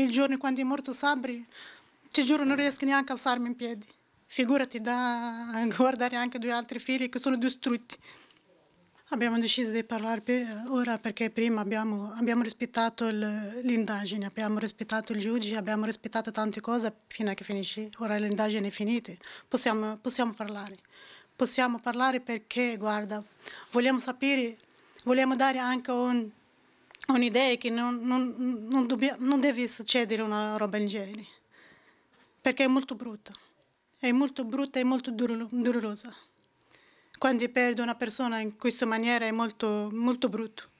il giorno quando è morto Sabri, ti giuro non riesco neanche a alzarmi in piedi. Figurati da guardare anche due altri figli che sono distrutti. Abbiamo deciso di parlare ora perché prima abbiamo, abbiamo rispettato l'indagine, abbiamo rispettato il giudice, abbiamo rispettato tante cose fino a che finisce. Ora l'indagine è finita, possiamo, possiamo parlare. Possiamo parlare perché, guarda, vogliamo sapere, vogliamo dare anche un, un'idea che non, non, non, dobbia, non deve succedere una roba del genere, perché è molto brutta, è molto brutta e molto dolorosa quando perdi una persona in questa maniera è molto, molto brutto.